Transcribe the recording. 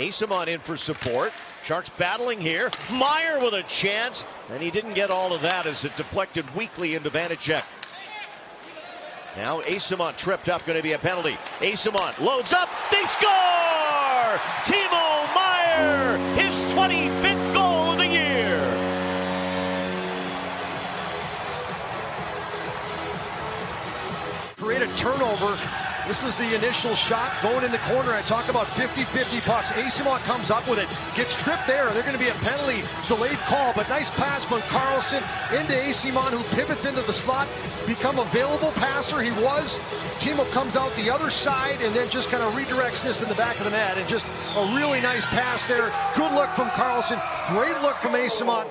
Asamon in for support. Sharks battling here. Meier with a chance, and he didn't get all of that as it deflected weakly into Vanecek. Now Asamon tripped up, going to be a penalty. Asamon loads up, they score! Timo Meier, his 25th goal of the year. Create a turnover this is the initial shot going in the corner. I talk about 50-50 pucks. Asimont comes up with it, gets tripped there. They're going to be a penalty, delayed call, but nice pass from Karlsson into Asimont who pivots into the slot, become available passer. He was. Timo comes out the other side and then just kind of redirects this in the back of the net and just a really nice pass there. Good look from Karlsson. Great look from Asimont.